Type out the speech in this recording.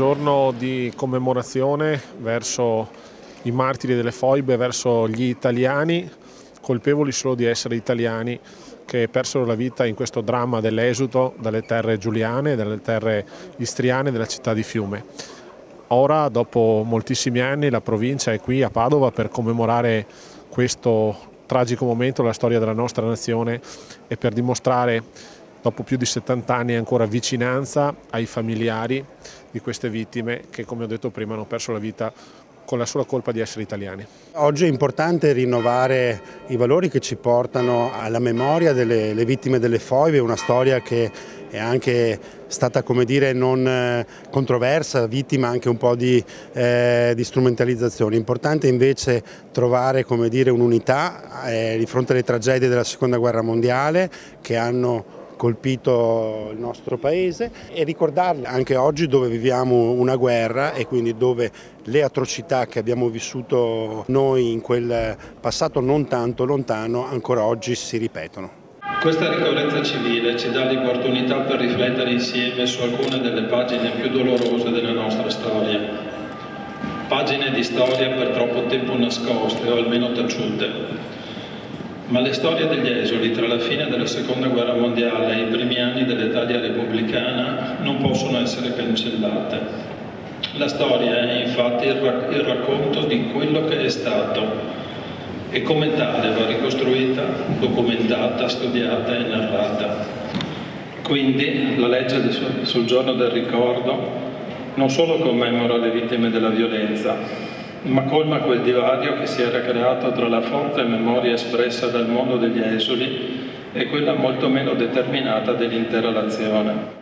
giorno di commemorazione verso i martiri delle foibe, verso gli italiani, colpevoli solo di essere italiani, che persero la vita in questo dramma dell'esuto dalle terre giuliane, dalle terre istriane della città di Fiume. Ora, dopo moltissimi anni, la provincia è qui a Padova per commemorare questo tragico momento della storia della nostra nazione e per dimostrare dopo più di 70 anni ancora vicinanza ai familiari di queste vittime che come ho detto prima hanno perso la vita con la sola colpa di essere italiani. Oggi è importante rinnovare i valori che ci portano alla memoria delle vittime delle foibe, una storia che è anche stata come dire non eh, controversa, vittima anche un po' di, eh, di strumentalizzazione. Importante invece trovare come dire un'unità eh, di fronte alle tragedie della seconda guerra mondiale che hanno colpito il nostro paese e ricordarle anche oggi dove viviamo una guerra e quindi dove le atrocità che abbiamo vissuto noi in quel passato non tanto lontano ancora oggi si ripetono. Questa ricorrenza civile ci dà l'opportunità per riflettere insieme su alcune delle pagine più dolorose della nostra storia. Pagine di storia per troppo tempo nascoste o almeno taciute ma le storie degli esuli tra la fine della seconda guerra mondiale e i primi anni dell'Italia repubblicana non possono essere cancellate. La storia è infatti il, racconto di quello che è stato e come tale va ricostruita, documentata, studiata e narrata. Quindi la legge sul giorno del ricordo non solo commemora le vittime della violenza, ma colma quel divario che si era creato tra la forte memoria espressa dal mondo degli esuli e quella molto meno determinata dell'intera nazione.